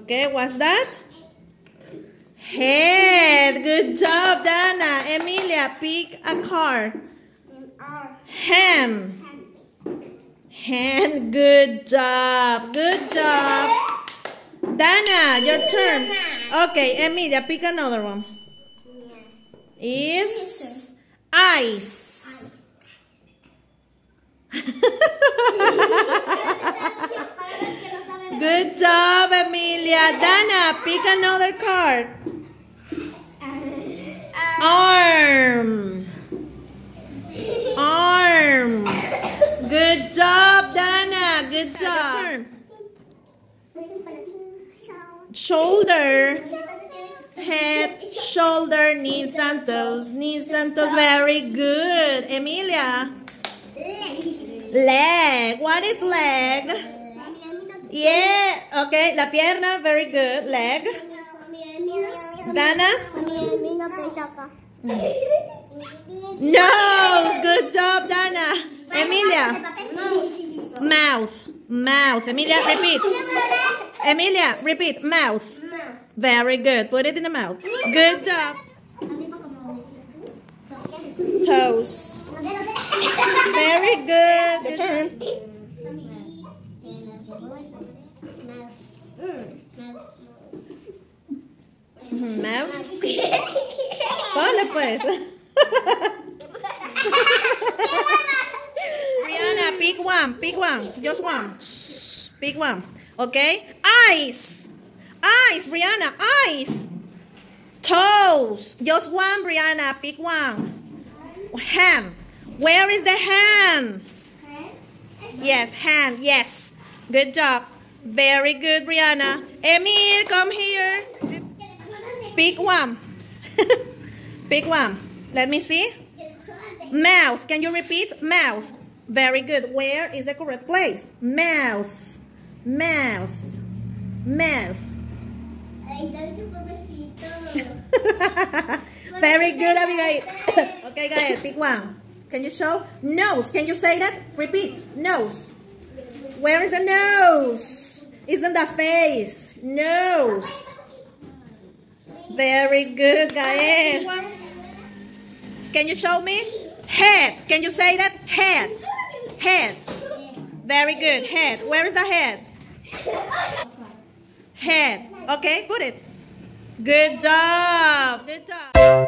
Okay, what's that? Head. Good job, Dana. Emilia, pick a card. Hand. Hand. Good job. Good job. Dana, your turn. Okay, Emilia, pick another one. Is ice. Good job, Emilia. Dana, pick another card. Arm. Arm. Good job, Dana. Good job. Shoulder. Head, shoulder, knees and toes. Knees and toes. Very good. Emilia. Leg. What is leg? Yeah. Okay. La pierna. Very good. Leg. Dana. Nose. Good job, Dana. Emilia. Mouth. Mouth. Emilia, repeat. Emilia, repeat. Mouth. Very good. Put it in the mouth. Good job. Toes. Very good. Good turn. Mouth. Ponle pues. Rihanna, pick one. Pick one. Just one. Pick one. Okay? Eyes. Eyes, Brianna. Eyes. Toes. Just one, Brianna. Pick one. Hand. Where is the hand? Yes, hand. Yes. Good job. Very good, Brianna. Emil, come here. Pick one. Pick one. Let me see. Mouth. Can you repeat? Mouth. Very good. Where is the correct place? Mouth. Mouth. Mouth. Very good, Abigail. okay, guys, pick one. Can you show? Nose. Can you say that? Repeat. Nose. Where is the nose? Isn't the face? Nose. Very good, Gael. Can you show me? Head. Can you say that? Head. Head. Very good. Head. Where is the head? Head. Okay, put it. Good job. Good job.